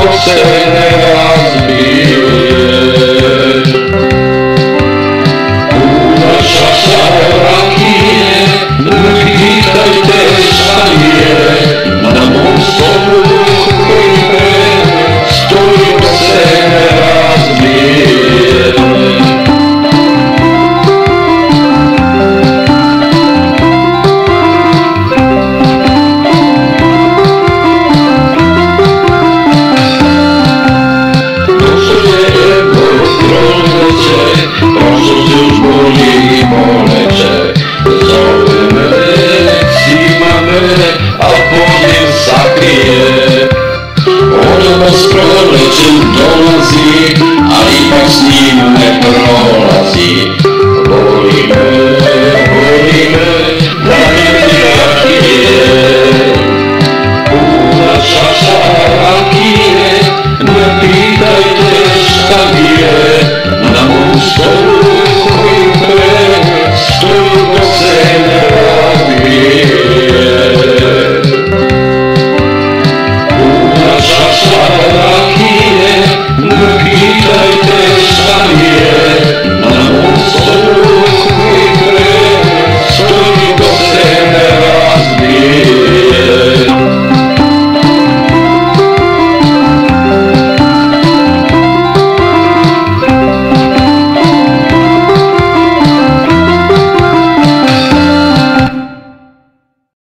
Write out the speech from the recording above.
What's say. Ljubav s dolazi, ali ipak s njim ne prolazi. Boli me, boli me, boli me rakije, puna čaša rakije, ne pitajte šta mi na mom stolu koji pre, stoji